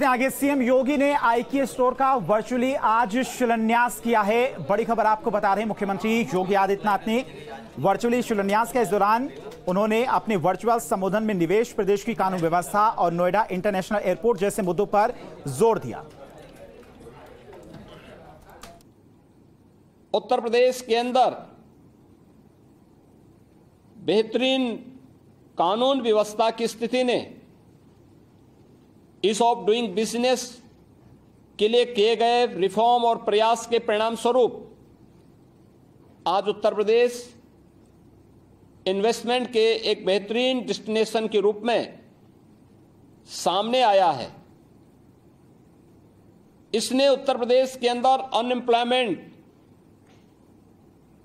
आगे सीएम योगी ने आईकी स्टोर का वर्चुअली आज शिलान्यास किया है। बड़ी खबर आपको बता रहे हैं मुख्यमंत्री योगी आदित्यनाथ ने। वर्चुअली शिलान्यास के इस दौरान उन्होंने अपने वर्चुअल संबोधन में निवेश, प्रदेश की कानून व्यवस्था और नोएडा इंटरनेशनल एयरपोर्ट जैसे मुद्दों पर ज़ोर दिया। उत्तर प्रदेश के अंदर बेहतरीन कानून व्यवस्था की स्थिति ने इस ऑफ़ डूइंग बिज़नेस के लिए किए गए रिफॉर्म और प्रयास के परिणाम स्वरूप आज उत्तर प्रदेश इन्वेस्टमेंट के एक बेहतरीन डेस्टिनेशन के रूप में सामने आया है। इसने उत्तर प्रदेश के अंदर अनएम्प्लॉयमेंट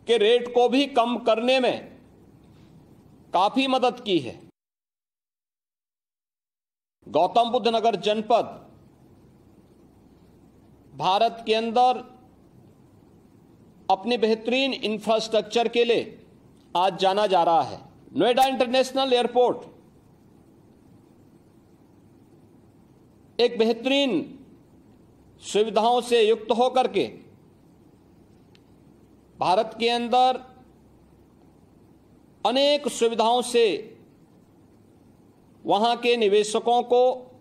के रेट को भी कम करने में काफ़ी मदद की है। गौतम बुद्ध नगर जनपद, भारत के अंदर अपने बेहतरीन इंफ्रास्ट्रक्चर के लिए आज जाना जा रहा है। नोएडा इंटरनेशनल एयरपोर्ट, एक बेहतरीन सुविधाओं से युक्त होकर के भारत के अंदर अनेक सुविधाओं से वहाँ के निवेशकों को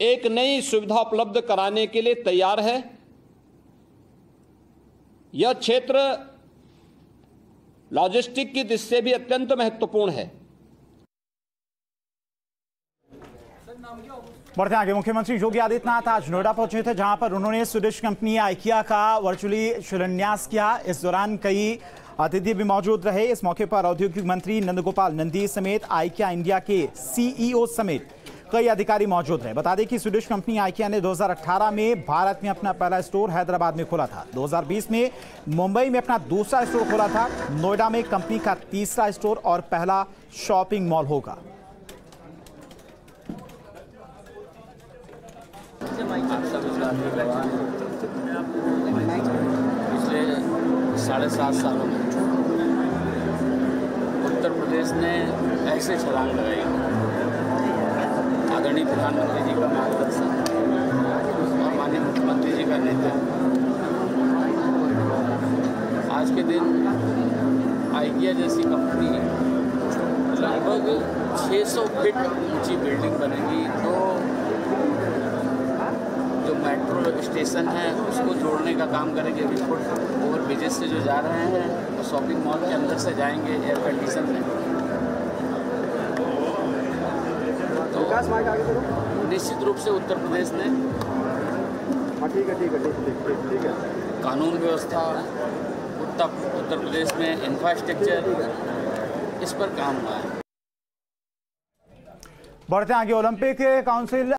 एक नई सुविधा उपलब्ध कराने के लिए तैयार है। यह क्षेत्र लॉजिस्टिक की दृष्टि से भी अत्यंत महत्वपूर्ण है। बढ़ते आगे, मुख्यमंत्री योगी आदित्यनाथ आज नोएडा पहुँचे थे, जहाँ पर उन्होंने स्वीडिश कंपनी आइकिया का वर्चुअली शिलान्यास किया। इस दौरान कई अतिथि भी मौजूद रहे। इस मौके पर औद्योगिक मंत्री नंदगोपाल नंदी समेत आइकिया इंडिया के सीईओ समेत कई अधिकारी मौजूद रहे। बता दें कि स्वीडिश कंपनी आइकिया ने 2018 में भारत में अपना पहला स्टोर हैदराबाद में खोला था। 2020 में मुंबई में अपना दूसरा स्टोर खोला था। नोएडा में कंपनी का तीसरा स्टोर और पहला शॉपिंग मॉल होगा। पिछले साढ़े सात सालों में उत्तर प्रदेश ने ऐसे छलांग लगाई। आदरणीय प्रधानमंत्री जी का मार्गदर्शन और माननीय मुख्यमंत्री जी का नेतृत्व। आज के दिन आइकिया जैसी कंपनी लगभग 600 फीट ऊँची बिल्डिंग बनेगी तो मेट्रो स्टेशन है उसको जोड़ने का काम करेंगे अभी फुट ओवर ब्रिजेस से जो जा रहे हैं तो शॉपिंग मॉल के अंदर से जाएँगे एयर कंडीशन में। तो निश्चित रूप से उत्तर प्रदेश ने ठीक है ठीक है ठीक है ठीक है। कानून व्यवस्था उत्तर उत्तर प्रदेश में इंफ्रास्ट्रक्चर इस पर काम हुआ है बढ़ते आगे ओलंपिक काउंसिल